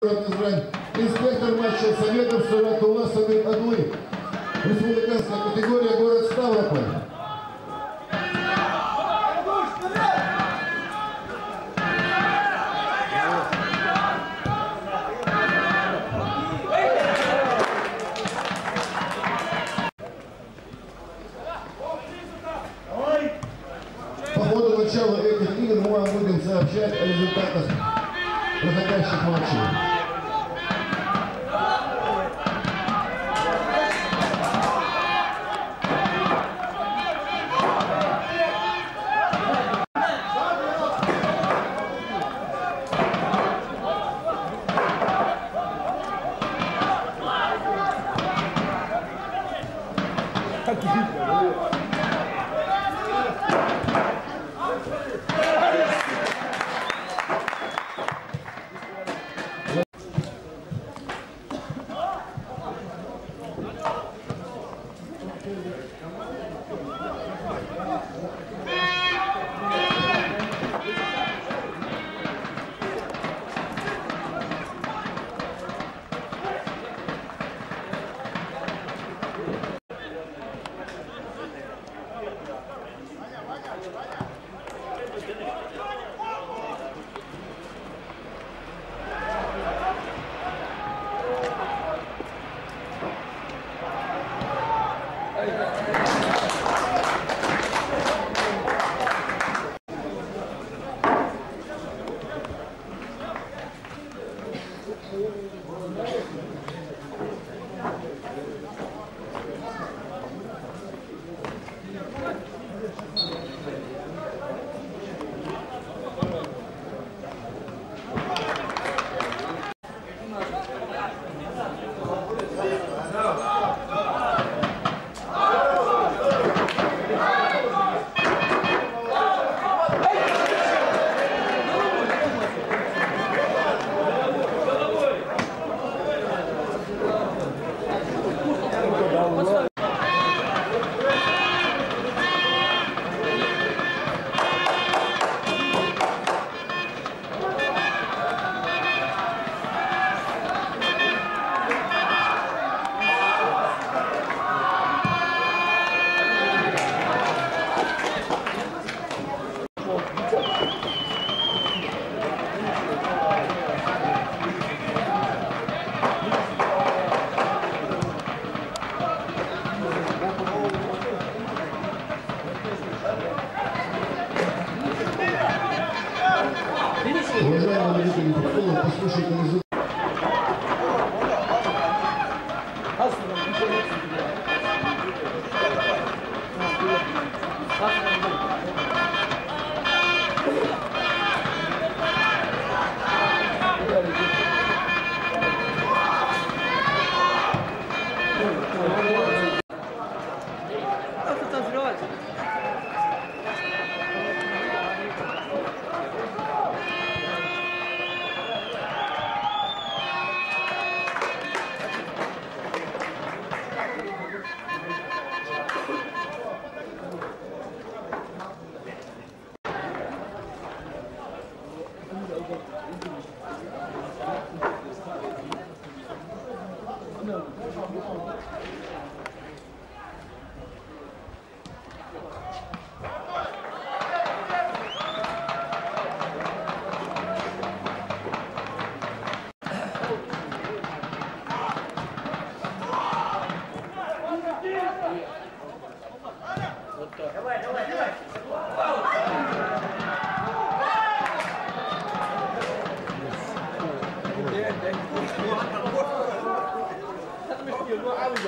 Инспектор матча Советов Суратулла Самит Аглы. Республиканская категория город Ставрополь. По ходу начала этих игр мы вам будем сообщать о результатах Rebecca Shimachi. Come on. Любители футбола, послушайте результат.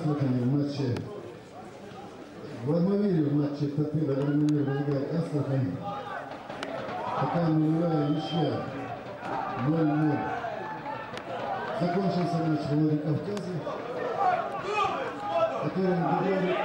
Астрахани в матче в Армавире в матче Торпеда Армавир возглавляет Астрахань. Такая нулевая ничья. 0-0. Закончился матч в Володе Кавказе, который говорит